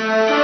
Música